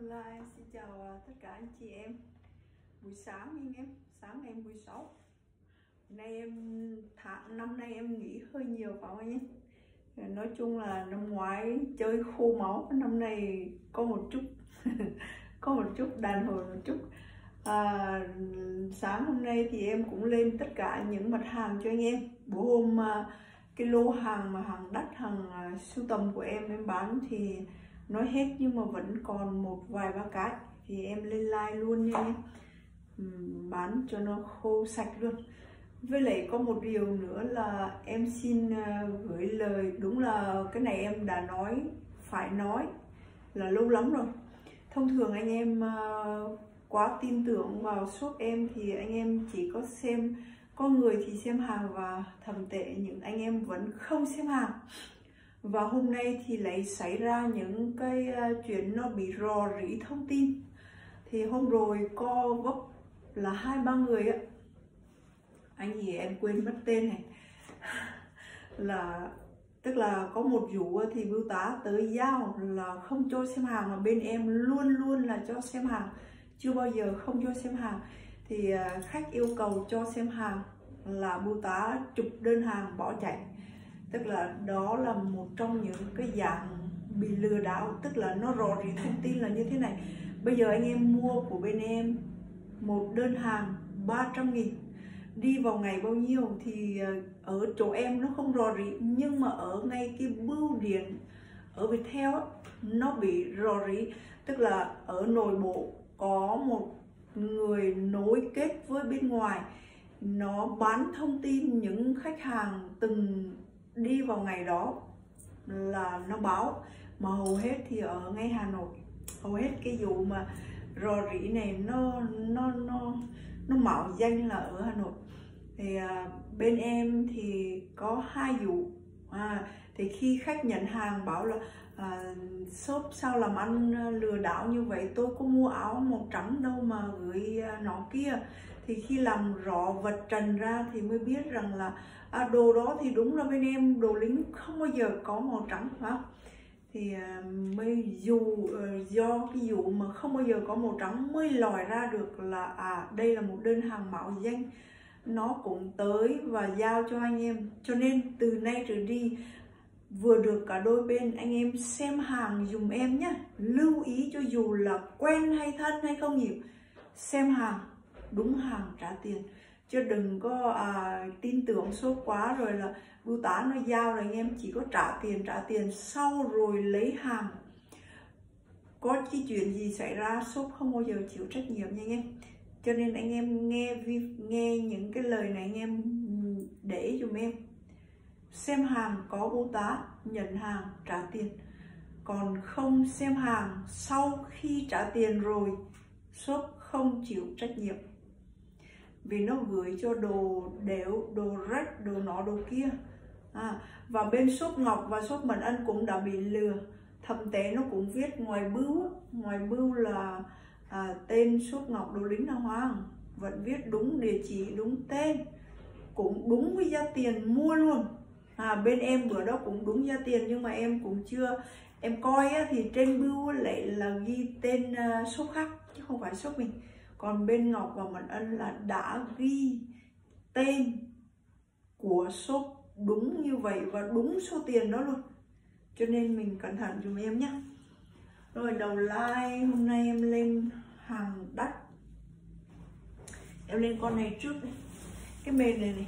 Hola, xin chào à, tất cả anh chị em. Buổi sáng anh em, sáng ngày 16 Nay em, tháng, năm nay em nghỉ hơi nhiều phải không anh em? Ờ, nói chung là năm ngoái chơi khô máu. Năm nay có một chút Có một chút đàn hồi một chút. À, Sáng hôm nay thì em cũng lên tất cả những mặt hàng cho anh em. Bữa hôm à, cái lô hàng mà hàng đắt hàng à, sưu tầm của em em bán thì nói hết nhưng mà vẫn còn một vài ba cái. Thì em lên like luôn nha em. Bán cho nó khô sạch luôn. Với lại có một điều nữa là em xin à, gửi lời đúng là cái này em đã nói, phải nói là lâu lắm rồi. Thông thường anh em à, quá tin tưởng vào shop em thì anh em chỉ có xem, có người thì xem hàng và thầm tệ những anh em vẫn không xem hàng và hôm nay thì lại xảy ra những cái ờ, chuyện nó bị rò rỉ thông tin. Thì hôm rồi co vấp là hai, ba người á. Anh gì em quên mất tên này. Là, tức là có một vụ thì bưu tá tới giao là không cho xem hàng mà bên em luôn luôn là cho xem hàng, chưa bao giờ không cho xem hàng. Thì ờ, khách yêu cầu cho xem hàng là bưu tá chụp đơn hàng bỏ chạy tức là đó là một trong những cái dạng bị lừa đảo tức là nó rò rỉ thông tin là như thế này. Bây giờ anh em mua của bên em một đơn hàng 300 nghìn đi vào ngày bao nhiêu thì ờ, ở chỗ em nó không rò rỉ nhưng mà ở ngay cái bưu điện ở Viettel á, nó bị rò rỉ. Tức là ở nội bộ có một người nối kết với bên ngoài nó bán thông tin những khách hàng từng đi vào ngày đó là nó báo. Mà hầu hết thì ở ngay Hà Nội hầu hết cái vụ mà rò rỉ này nó nó nó nó mạo danh là ở Hà Nội. Thì à, bên em thì có hai vụ. À, thì khi khách nhận hàng bảo là à, shop sao làm ăn à, lừa đảo như vậy? Tôi có mua áo màu trắng đâu mà gửi à, nó kia. Thì khi làm rõ vật trần ra thì mới biết rằng là à, đồ đó thì đúng là bên em đồ lính không bao giờ có màu trắng phải không? Thì à, mới dù uh, do cái vụ mà không bao giờ có màu trắng mới lòi ra được là à đây là một đơn hàng mạo danh. Nó cũng tới và giao cho anh em. Cho nên từ nay trở đi vừa được cả đôi bên anh em xem hàng dùng em nhé lưu ý cho dù là quen hay thân hay không nhiều xem hàng đúng hàng trả tiền chứ đừng có à, tin tưởng số quá rồi là bưu tá nó giao là anh em chỉ có trả tiền trả tiền sau rồi lấy hàng. Có cái chuyện gì xảy ra shop không bao giờ chịu trách nhiệm nha anh em. Cho nên anh em nghe nghe những cái lời này anh em để dùm em. Xem hàng có bưu tá nhận hàng trả tiền. Còn không xem hàng sau khi trả tiền rồi shop không chịu trách nhiệm vì nó gửi cho đồ đẽo đồ rách đồ nọ đồ kia. À, và bên shop ngọc và shop mình ân cũng đã bị lừa. Thậm tế nó cũng viết ngoài bưu ngoài bưu là à, tên shop ngọc đồ lính là hoàng vẫn viết đúng địa chỉ đúng tên. Cũng đúng với giá tiền mua luôn. À, bên em bữa đó cũng đúng giá tiền nhưng mà em cũng chưa em coi á, thì trên bưu lại là ghi tên uh, shop khác chứ không phải shop mình còn bên Ngọc và mật Ân là đã ghi tên của shop đúng như vậy và đúng số tiền đó luôn. Cho nên mình cẩn thận dùm em nhé. Rồi đầu like, hôm nay em lên hàng đắt. Em lên con này trước đi. Cái mền này này,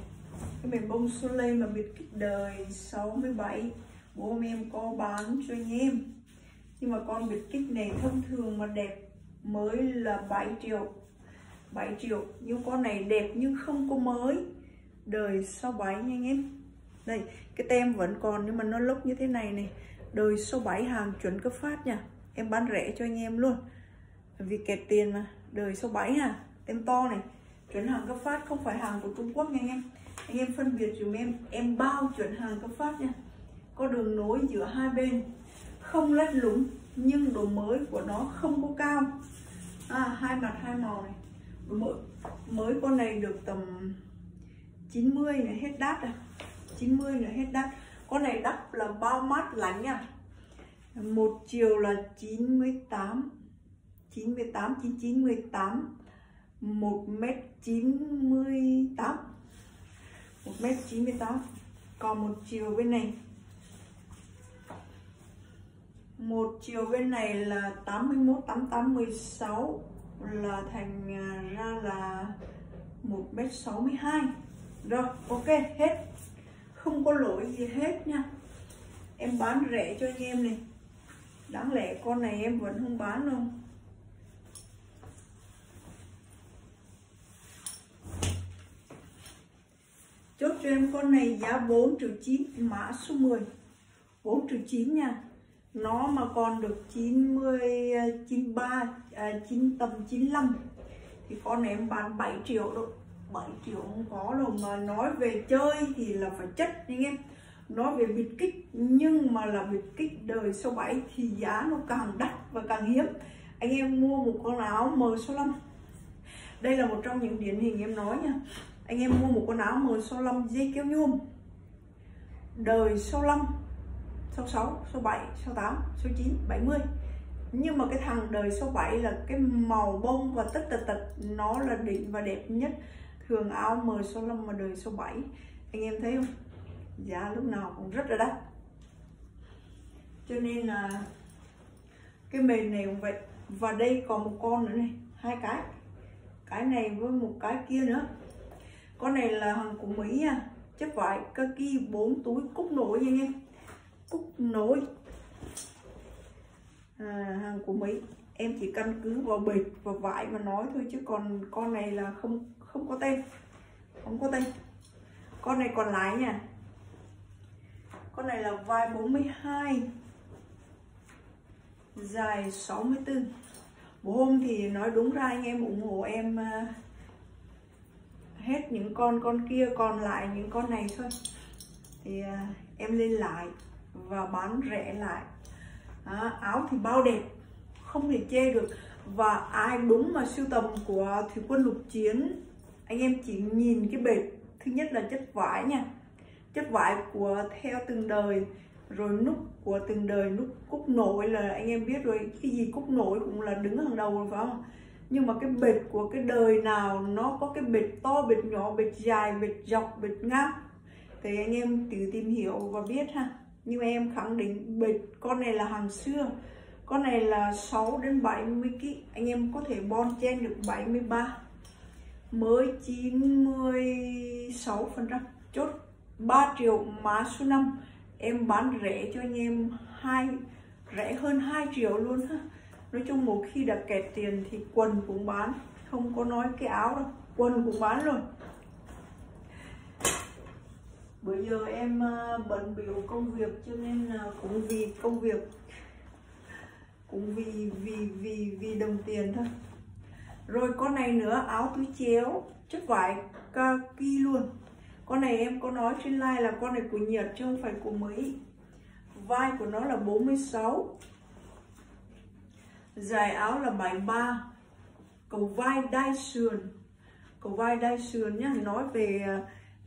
cái mền bông soleil mà biệt kích đời 67 bố em có bán cho anh em. Nhưng mà con biệt kích này thông thường mà đẹp mới là 7 triệu. 7 triệu. Nhưng con này đẹp nhưng không có mới. Đời sau 7 nha anh em. Đây, cái tem vẫn còn nhưng mà nó lúc như thế này này. Đời sau 7 hàng chuẩn cấp phát nha. Em bán rẻ cho anh em luôn. Vì kẹt tiền mà. Đời sau 7 ha à. tem to này. Chuẩn hàng cấp phát không phải hàng của Trung Quốc nha anh em. Anh em phân biệt dùm em. Em bao chuẩn hàng cấp phát nha. Có đường nối giữa hai bên. Không lách lúng nhưng độ mới của nó không có cao. À, hai mặt hai màu này. Độ mới, mới con này được tầm 90 là hết đắt à 90 là hết đắt. Con này đắt là bao mát lạnh nha. Một chiều là 98 98 99 18 1 m 98 1 m 98 còn một chiều bên này một chiều bên này là 81 88 16 là thành à, ra là 1m62 rồi, ok, hết. Không có lỗi gì hết nha. Em bán rẻ cho anh em này. Đáng lẽ con này em vẫn không bán đâu. Chốt cho em con này giá 4 triệu 9 mã số 10 4 triệu 9 nha nó mà còn được 90 93 à, 9 à, tầm 95 thì con em bán 7 triệu đâu 7 triệu không có đâu mà nói về chơi thì là phải chất anh em. Nói về biệt kích nhưng mà là biệt kích đời số 7 thì giá nó càng đắt và càng hiếm. Anh em mua một con áo M số 5 đây là một trong những điển hình em nói nha. Anh em mua một con áo M số 5 dây kéo nhôm. Đời số 5 số 6 số 7 số 8 số 9 70 nhưng mà cái thằng đời số 7 là cái màu bông và tất tật tật, nó là đỉnh và đẹp nhất. Thường áo M số 5 mà đời số 7 anh em thấy không? Giá lúc nào cũng rất là đắt. Cho nên là cái mền này cũng vậy. Và đây còn một con nữa này, hai cái. Cái này với một cái kia nữa. Con này là hàng của Mỹ nha. Chất vải kaki 4 túi cúc nổi nha anh em cúc nối. À, hàng của Mỹ em chỉ căn cứ vào bịch và vải mà nói thôi chứ còn con này là không không có tên không có tên con này còn lái nha. Con này là vai 42 dài 64 bố hôm thì nói đúng ra anh em ủng hộ em à, hết những con con kia còn lại những con này thôi. Thì à, em lên lại và bán rẻ lại. À, áo thì bao đẹp không thể chê được. Và ai đúng mà sưu tầm của thủy quân lục chiến anh em chỉ nhìn cái bệt. Thứ nhất là chất vải nha. Chất vải của theo từng đời rồi nút của từng đời nút cúc nổi là anh em biết rồi. Cái gì cúc nổi cũng là đứng hàng đầu rồi phải không? Nhưng mà cái bệt của cái đời nào nó có cái bệt to bệt nhỏ bệt dài bệt dọc bệt ngang. Thì anh em tự tìm hiểu và biết ha như em khẳng định bịch, con này là hàng xưa. Con này là 6 đến 70 kg anh em có thể bon chen được 73 mới 96 phần trăm. Chốt 3 triệu má số 5 em bán rẻ cho anh em hai, rẻ hơn 2 triệu luôn ha. Nói chung một khi đã kẹt tiền thì quần cũng bán. Không có nói cái áo đâu, quần cũng bán rồi bây giờ em ờ, bận biểu công việc cho nên ờ, cũng vì công việc, cũng vì vì vì vì đồng tiền thôi. Rồi con này nữa, áo túi chéo, chất vải kaki luôn. Con này em có nói trên like là con này của Nhật chứ không phải của Mỹ. Vai của nó là 46 dài áo là 73 cầu vai đai sườn cầu vai đai sườn nhá, nói về ờ,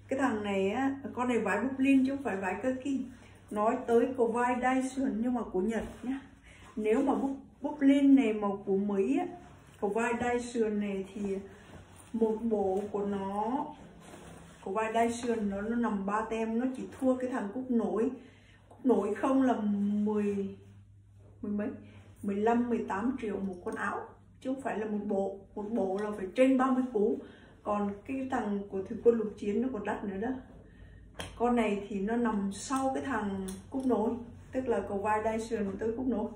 cái thằng này á, con này vải Brooklyn chứ không phải vải kim. Nói tới cổ vai đai sườn nhưng mà của Nhật nhá. Nếu mà Brooklyn này màu của Mỹ á cầu vai đai sườn này thì một bộ của nó của vai đai sườn nó nó nằm ba tem, nó chỉ thua cái thằng cúc nổi. Cúc nổi không là 10 mười mấy? 15 18 triệu một con áo, chứ không phải là một bộ. Một bộ là phải trên 30 cú còn cái thằng của thủy quân lục chiến nó còn đắt nữa đó. Con này thì nó nằm sau cái thằng cúc nối, tức là cầu vai đai sườn tới cúc nối.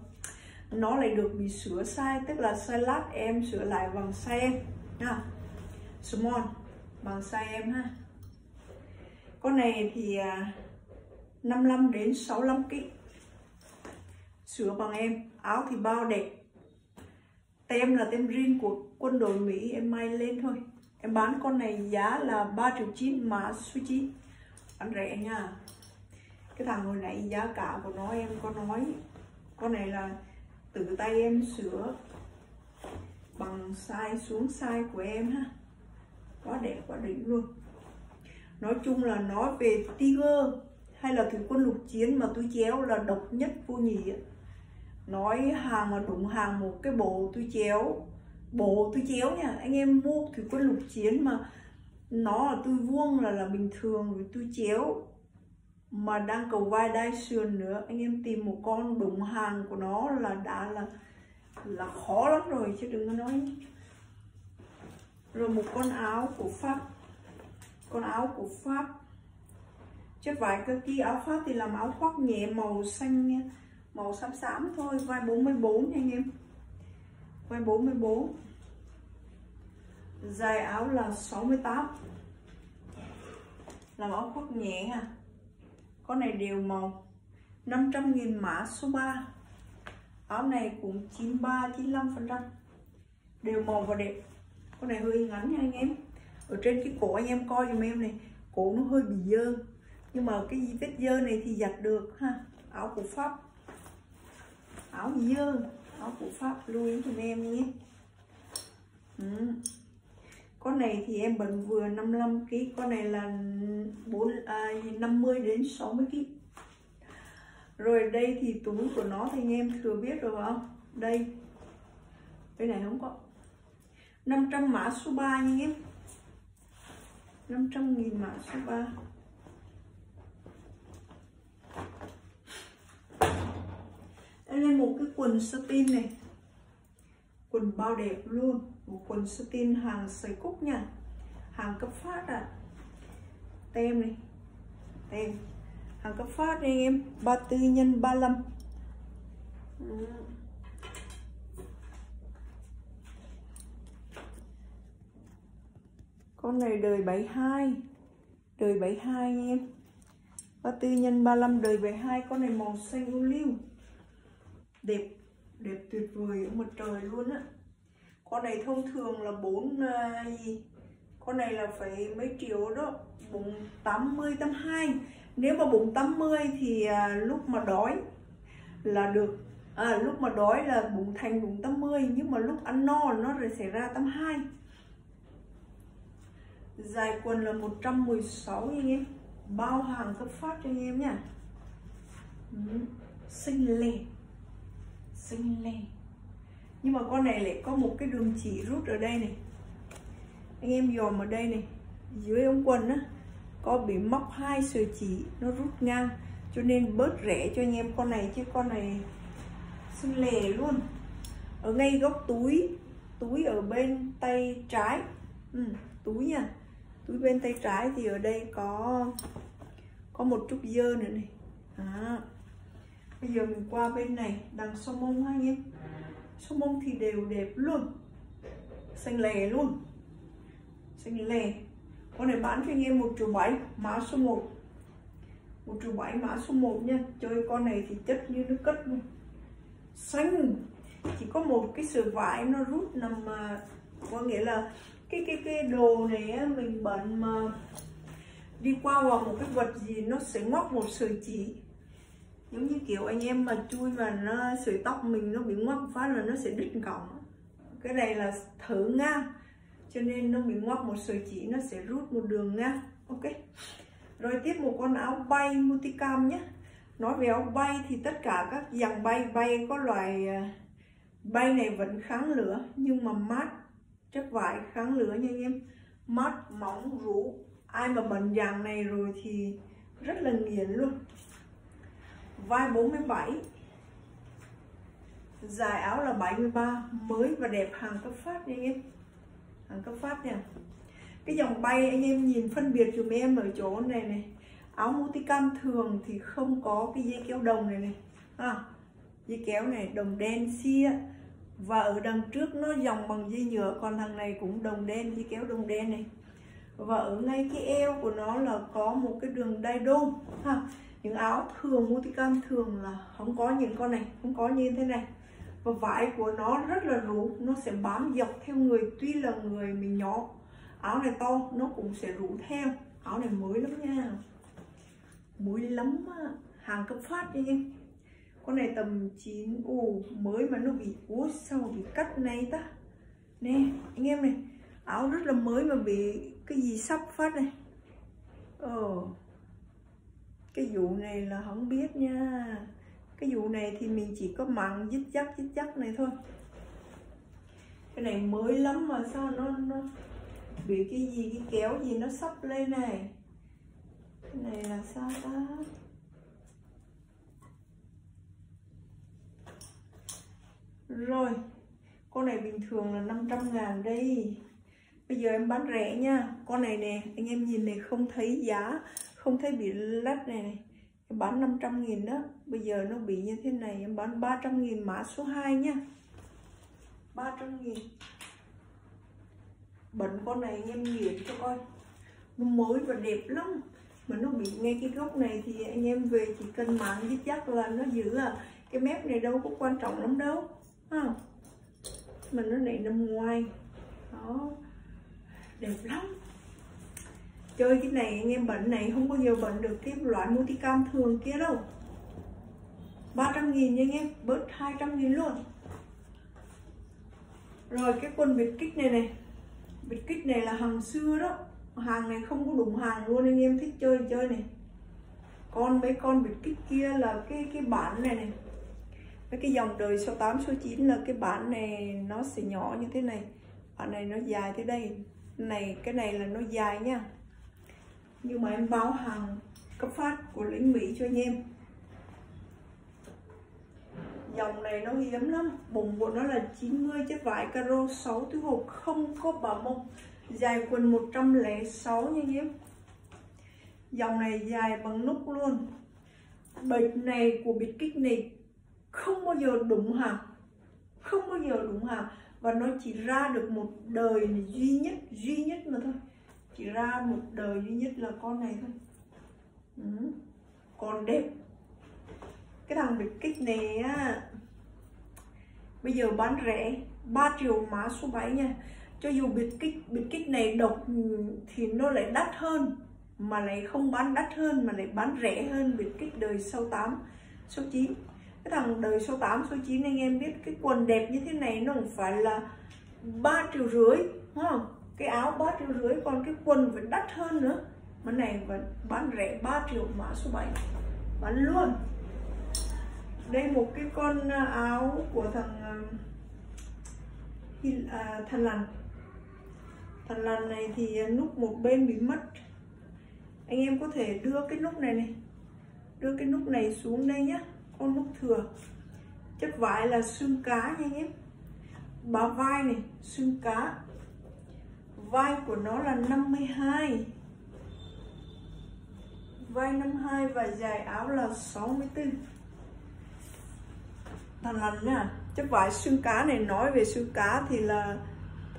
Nó lại được bị sửa sai, tức là sai lát em sửa lại bằng sai em, nha. Small, bằng sai em ha. Con này thì à, 55 đến 65 kg sửa bằng em, áo thì bao đẹp. Tem là tem riêng của quân đội Mỹ, em may lên thôi em bán con này giá là 3 triệu 9 mã số 9 bán rẻ nha. Cái thằng hồi nãy giá cả của nó em có nói, con này là tự tay em sửa bằng size xuống size của em ha. Quá đẹp, quá đỉnh luôn. Nói chung là nói về Tiger hay là thủy quân lục chiến mà túi chéo là độc nhất vô nhị nói hàng mà đụng hàng một cái bộ túi chéo bộ tôi chéo nha. Anh em mua thì quân lục chiến mà nó là tôi vuông là là bình thường với tôi chéo. Mà đang cầu vai đai sườn nữa, anh em tìm một con đúng hàng của nó là đã là là khó lắm rồi, chứ đừng có nói. Rồi một con áo của pháp, con áo của pháp. Chất vải cơ kia áo pháp thì làm áo khoác nhẹ màu xanh màu xám xám thôi, vai 44 nha anh em vai 44 dài áo là 68 làm áo khoác nhẹ ha. Con này đều màu. 500.000 mã số 3 áo này cũng 93 95 phần trăm. Đều màu và đẹp. Con này hơi ngắn nha anh em. Ở trên cái cổ anh em coi dùm em này, cổ nó hơi bị dơ. Nhưng mà cái vết dơ này thì giặt được ha. Áo của pháp. Áo dơ áo của pháp lưu ý dùm em nhé. Ừ. con này thì em bận vừa 55 kg con này là 4 à, 50 đến 60 kg rồi đây thì túi của nó thì anh em thừa biết rồi không? Đây. Cái này không có. 500 mã số 3 nha em 500 nghìn mã số 3 Đây là một cái quần satin này. Quần bao đẹp luôn, Một quần satin hàng sấy cúc nha. Hàng cấp phát à Tem này. Tem. Hàng cấp phát này em 34 nhân 35 ừ. Con này đời 72 Đời 72 nha em. 34 nhân 35 đời 72 Con này màu xanh ô liu đẹp đẹp tuyệt vời ở mặt trời luôn á. Con này thông thường là bốn uh, gì? Con này là phải mấy triệu đó? Bụng 80 82 nếu mà bụng 80 thì à, lúc mà đói là được. À, lúc mà đói là bụng thành bụng 80 nhưng mà lúc ăn no nó rồi xảy ra 82 dài quần là 116 anh em. Bao hàng cấp phát cho anh em nha. Ừ. xinh lẹ xinh lên. Nhưng mà con này lại có một cái đường chỉ rút ở đây này. Anh em dòm ở đây này. Dưới ống quần á có bị móc hai sợi chỉ nó rút ngang. Cho nên bớt rẻ cho anh em con này chứ con này xinh lè luôn. Ở ngay góc túi túi ở bên tay trái. Ừ, túi nha. Túi bên tay trái thì ở đây có có một chút dơ nữa này. À, bây giờ mình qua bên này, đằng sau mông ha anh em. Sau mông thì đều đẹp luôn. Xanh lè luôn. Xanh lè. Con này bán cho anh em một triệu bảy mã số 1 một triệu bảy mã số 1 nha. Chơi con này thì chất như nước cất luôn. Xanh. Chỉ có một cái sợi vải nó rút nằm mà, có nghĩa là cái cái cái đồ này mình bận mà đi qua vào một cái vật gì nó sẽ ngóc một sợi chỉ giống như kiểu anh em mà chui mà nó sợi tóc mình nó bị ngoắc phát là nó sẽ đứt gọng cái này là thử ngang cho nên nó bị ngoắc một sợi chỉ, nó sẽ rút một đường ngang ok. Rồi tiếp một con áo bay multicam nhé. Nói về áo bay thì tất cả các dòng bay bay có loại à, bay này vẫn kháng lửa, nhưng mà mát chất vải kháng lửa nha anh em. Mát mỏng, rũ. Ai mà bệnh dàn này rồi thì rất là nghiền luôn vai 47 dài áo là 73 mới và đẹp. Hàng cấp phát nha anh em. Hàng cấp phát nha. Cái dòng bay anh em nhìn phân biệt dùm em ở chỗ này này. Áo multicam thường thì không có cái dây kéo đồng này này. À, dây kéo này đồng đen xia. Và ở đằng trước nó dòng bằng dây nhựa còn thằng này cũng đồng đen dây kéo đồng đen này. Và ở ngay cái eo của nó là có một cái đường đai đôn ha những áo thường, multicam thường là không có những con này, không có như thế này. Và vải của nó rất là rủ nó sẽ bám dọc theo người, tuy là người mình nhỏ. Áo này to, nó cũng sẽ rủ theo. Áo này mới lắm nha. Mới lắm hàng cấp phát nha. Em con này tầm 9 ủ mới mà nó bị, ủa, sao bị cắt này ta? Nè, anh em này, áo rất là mới mà bị cái gì sắp phát này. Ờ cái vụ này là không biết nha. Cái vụ này thì mình chỉ có mặn dít chắc dít chắc này thôi. Cái này mới lắm mà sao nó nó bị cái gì, cái kéo gì nó sắp lên này. Cái này là sao ta? Rồi, con này bình thường là 500 ngàn đây. Bây giờ em bán rẻ nha. Con này nè, anh em nhìn này không thấy giá không thấy bị lách này này. Em bán 500 nghìn đó, bây giờ nó bị như thế này, em bán 300 nghìn mã số 2 nha 300 nghìn. Bẩn con này anh em nghiền cho coi. Nó mới và đẹp lắm, mà nó bị ngay cái gốc này thì anh em về chỉ cần mạng với chắc là nó giữ à. Cái mép này đâu có quan trọng lắm đâu, ha. Mà nó này nằm ngoài. Đó, đẹp lắm chơi cái này anh em bệnh này không bao giờ bệnh được cái loại multicam thường kia đâu. 300 nghìn nha anh em, bớt 200 nghìn luôn. Rồi, cái quần vịt kích này này. Vịt kích này là hàng xưa đó. Hàng này không có đụng hàng luôn, anh em thích chơi chơi này. Con, mấy con vịt kích kia là cái cái bản này này. Mấy cái dòng đời số 8 số 9 là cái bản này nó sẽ nhỏ như thế này. Bản này nó dài thế đây. Này, cái này là nó dài nha nhưng mà em báo hàng cấp phát của lính Mỹ cho anh em. Dòng này nó hiếm lắm. Bụng của nó là 90 chất vải caro 6 túi hộp, không có bà mông. Dài quần 106 nha anh em. Dòng này dài bằng nút luôn. Bịch này của bịt kích này không bao giờ đụng hàng không bao giờ đụng hàng và nó chỉ ra được một đời duy nhất duy nhất mà thôi chỉ ra một đời duy nhất là con này thôi. Ừ. còn đẹp. Cái thằng biệt kích này á, bây giờ bán rẻ 3 triệu mã số 7 nha. Cho dù biệt kích biệt kích này độc thì nó lại đắt hơn, mà lại không bán đắt hơn, mà lại bán rẻ hơn biệt kích đời sau 8 số 9 cái thằng đời số 8 số 9 anh em biết cái quần đẹp như thế này nó không phải là 3 triệu rưỡi, đúng không? Cái áo 3 triệu rưỡi còn cái quần vẫn đắt hơn nữa. Mà này vẫn bán rẻ 3 triệu mã số 7 bán luôn. Đây một cái con à, áo của thằng à, à thằng lằn. Thằng lằn này thì à, nút một bên bị mất. Anh em có thể đưa cái nút này này. Đưa cái nút này xuống đây nhá. Con nút thừa. Chất vải là xương cá nha anh em. Bả vai này xương cá vai của nó là 52 vai 52 và dài áo là 64 thằng lằn nha chất vải xương cá này, nói về xương cá thì là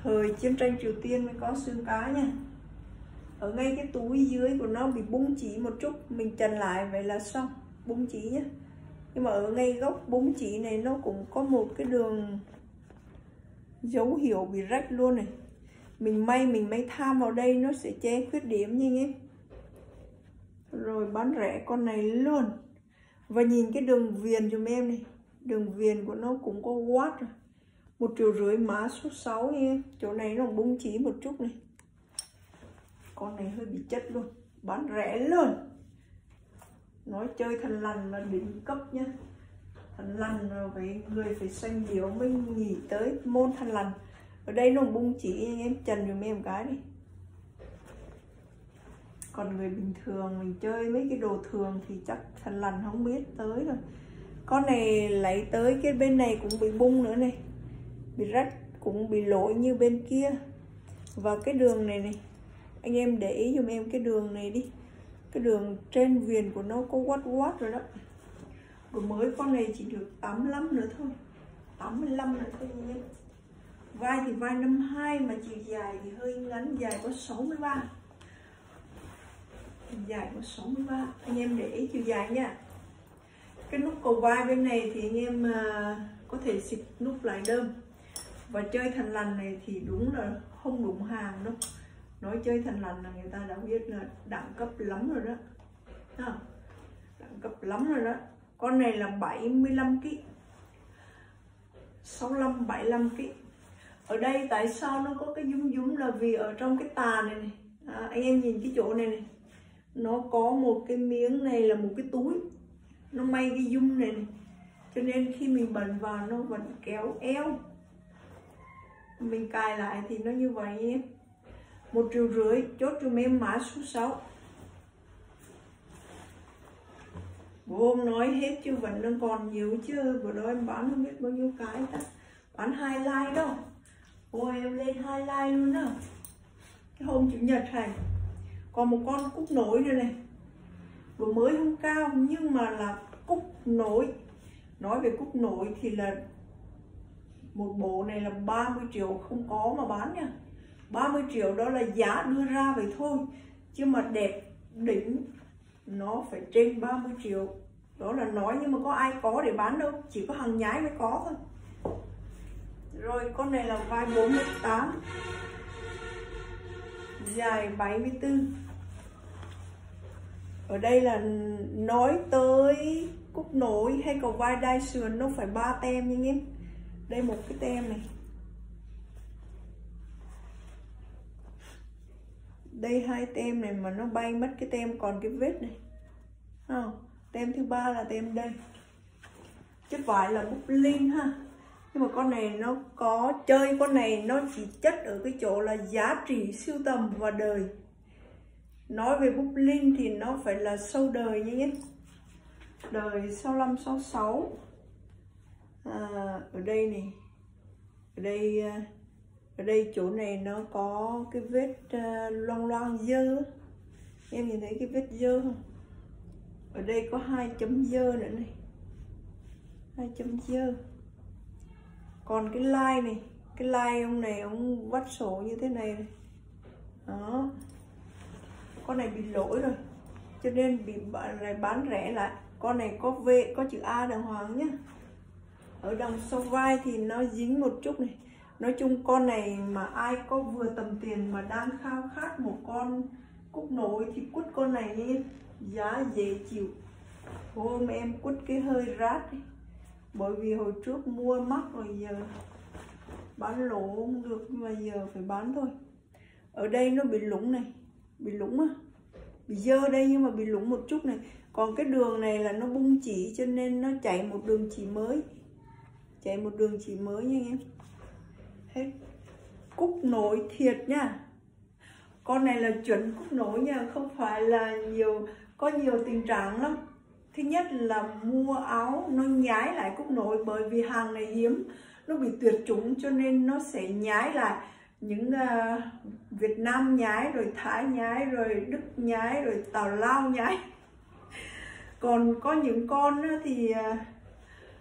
thời chiến tranh Triều Tiên mới có xương cá nha. Ở ngay cái túi dưới của nó bị bung chỉ một chút, mình trần lại vậy là xong bung chỉ nhé nhưng mà ở ngay góc bung chỉ này nó cũng có một cái đường dấu hiệu bị rách luôn này mình may mình may tham vào đây nó sẽ che khuyết điểm như nhé. Rồi bán rẻ con này luôn. Và nhìn cái đường viền cho em này. Đường viền của nó cũng có quát rồi. Một triệu rưỡi má số 6 nha chỗ này nó bung chỉ một chút này. Con này hơi bị chất luôn. Bán rẻ luôn. Nói chơi thần lằn là đỉnh cấp nhá. Thần lằn rồi phải, người phải xanh điếu mới nghỉ tới môn thần lằn ở đây nó bung chỉ anh em trần giùm em cái đi. Còn người bình thường, mình chơi mấy cái đồ thường thì chắc thần lằn không biết tới rồi. Con này lấy tới cái bên này cũng bị bung nữa này. Bị rách, cũng bị lỗi như bên kia. Và cái đường này này, anh em để ý giùm em cái đường này đi. Cái đường trên viền của nó có quát quát rồi đó. Rồi mới con này chỉ được 85 nữa thôi. 85 nữa thôi nhé vai thì vai 52 mà chiều dài thì hơi ngắn dài có 63 dài có 63 anh em để ý chiều dài nha. Cái nút cầu vai bên này thì anh em à, có thể xịt nút lại đơm và chơi thành lành này thì đúng là không đụng hàng đâu. Nói chơi thành lành là người ta đã biết là đẳng cấp lắm rồi đó. À, đẳng cấp lắm rồi đó. Con này là 75 kg 65 75 kg ở đây tại sao nó có cái dúng dúng là vì ở trong cái tà này này? À, anh em nhìn cái chỗ này này. Nó có một cái miếng này là một cái túi. Nó may cái dung này, này. Cho nên khi mình bận vào nó vẫn kéo eo. Mình cài lại thì nó như vậy em một triệu rưỡi chốt cho em mã số 6 bố hôm nói hết chứ vẫn đang còn nhiều chứ. Bữa đó em bán không biết bao nhiêu cái ta. Bán hai like đâu ôi, em lên hai like luôn đó cái hôm chủ nhật này còn một con cúc nổi nữa này. Vừa mới không cao, nhưng mà là cúc nổi nói về cúc nổi thì là một bộ này là 30 triệu, không có mà bán nha. 30 triệu đó là giá đưa ra vậy thôi. Chứ mà đẹp đỉnh, nó phải trên 30 triệu. Đó là nói nhưng mà có ai có để bán đâu, chỉ có hàng nhái mới có thôi rồi, con này là vai 48 dài 74 ở đây là nói tới cúc nổi hay cầu vai đai sườn, nó phải ba tem nha em đây một cái tem này. Đây hai tem này mà nó bay mất cái tem còn cái vết này. Không? Tem thứ ba là tem đây. Chất vải là bút linh ha nhưng mà con này nó có chơi con này nó chỉ chất ở cái chỗ là giá trị siêu tầm và đời. Nói về búp linh thì nó phải là sâu đời nhé đời 65 66 à, ở đây này. Ở đây à, ở đây chỗ này nó có cái vết à, loang loang dơ. Em nhìn thấy cái vết dơ không? Ở đây có hai chấm dơ nữa này. Hai chấm dơ còn cái like này cái like ông này ông vắt sổ như thế này, này. Đó. Con này bị lỗi rồi cho nên bị lại bán rẻ lại. Con này có V có chữ A đàng hoàng nhá. Ở đằng sau vai thì nó dính một chút này. Nói chung con này mà ai có vừa tầm tiền mà đang khao khát một con cúc nổi thì quất con này nhé giá dễ chịu. Hôm em quất cái hơi rát đi bởi vì hồi trước mua mắc rồi giờ bán lỗ không được, nhưng mà giờ phải bán thôi. Ở đây nó bị lũng này, bị lũng á. Bị dơ đây nhưng mà bị lũng một chút này. Còn cái đường này là nó bung chỉ cho nên nó chạy một đường chỉ mới. Chạy một đường chỉ mới nha anh em. Hết. Cúc nổi thiệt nha. Con này là chuẩn cúc nổi nha, không phải là nhiều, có nhiều tình trạng lắm thứ nhất là mua áo nó nhái lại cúc nổi bởi vì hàng này hiếm nó bị tuyệt chủng cho nên nó sẽ nhái lại. Những uh, Việt Nam nhái rồi Thái nhái rồi Đức nhái rồi Tàu Lao nhái. Còn có những con thì à,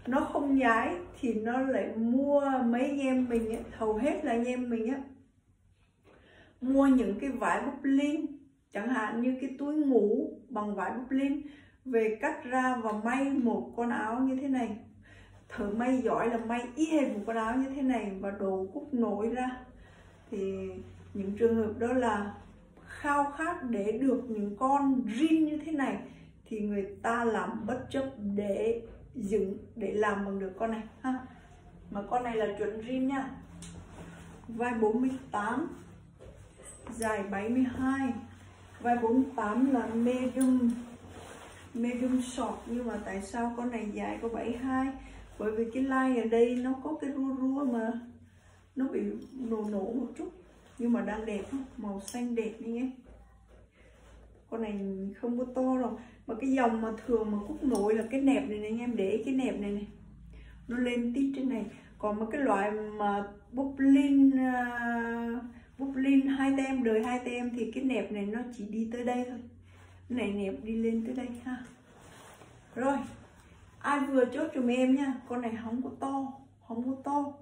nó không nhái thì nó lại mua mấy anh em mình ấy, hầu hết là anh em mình á. Mua những cái vải búp linh chẳng hạn như cái túi ngủ bằng vải búp linh về cắt ra và may một con áo như thế này. Thợ may giỏi là may y hệt một con áo như thế này và đồ cúc nổi ra. Thì những trường hợp đó là khao khát để được những con rin như thế này thì người ta làm bất chấp để dựng, để làm bằng được con này, ha. Mà con này là chuẩn rin nha. Vai 48 dài 72 vai 48 là medium medium short nhưng mà tại sao con này dài có 72 bởi vì cái line ở đây nó có cái rua rua mà nó bị nổ nổ một chút nhưng mà đang đẹp màu xanh đẹp đi nhé. Con này không có to đâu mà cái dòng mà thường mà cúc nổi là cái nẹp này này anh em để cái nẹp này này nó lên tít trên này. Còn một cái loại mà bublin uh, à, bublin hai tem đời hai tem thì cái nẹp này nó chỉ đi tới đây thôi. Cái này nẹp đi lên tới đây ha rồi, ai vừa chốt cho em nha. Con này không có to, không có to.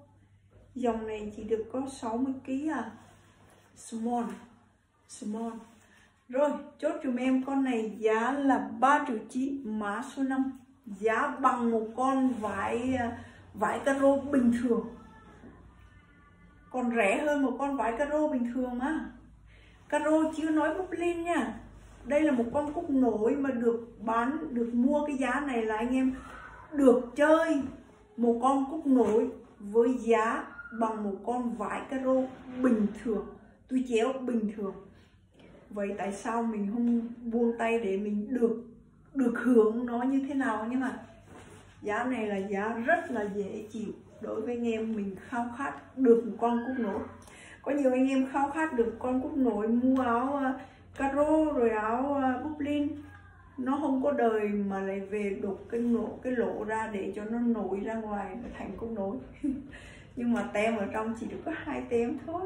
Dòng này chỉ được có 60 kg à. Small small. Rồi, chốt dùm em con này giá là 3 triệu chín, mã số 5 giá bằng một con vải à, vải caro bình thường. Còn rẻ hơn một con vải caro bình thường á caro chưa nói bốc lên nha đây là một con cúc nổi mà được bán, được mua cái giá này là anh em được chơi một con cúc nổi với giá bằng một con vải caro bình thường. Tôi chéo, bình thường. Vậy tại sao mình không buông tay để mình được được hưởng nó như thế nào nhưng mà giá này là giá rất là dễ chịu đối với anh em. Mình khao khát được một con cúc nổi. Có nhiều anh em khao khát được con cúc nổi mua áo à, caro rồi áo à, uh, bublin nó không có đời mà lại về đục cái lỗ cái lỗ ra để cho nó nổi ra ngoài thành cúc nổi nhưng mà tem ở trong chỉ được có hai tem thôi.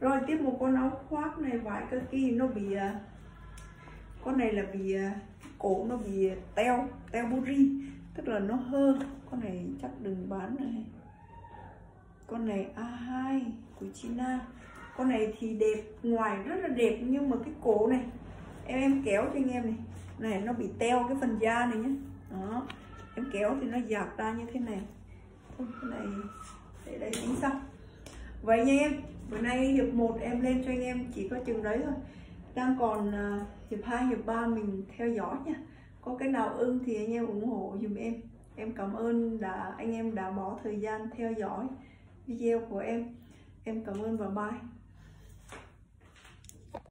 Rồi tiếp một con áo khoác này vải cơ kỳ nó bị à, con này là bị à, cổ nó bị teo teo buri tức là nó hơ. Con này chắc đừng bán này. Con này A2 của China con này thì đẹp ngoài rất là đẹp nhưng mà cái cổ này em em kéo cho anh em này. Này nó bị teo cái phần da này nhé. Đó em kéo thì nó dạt ra như thế này. Thôi cái này để đây tính xong. Vậy nha em bữa nay hiệp 1 em lên cho anh em chỉ có chừng đấy thôi. Đang còn uh, hiệp 2, hiệp 3 mình theo dõi nha. Có cái nào ưng thì anh em ủng hộ dùm em. Em cảm ơn đã anh em đã bỏ thời gian theo dõi video của em. Em cảm ơn và bye.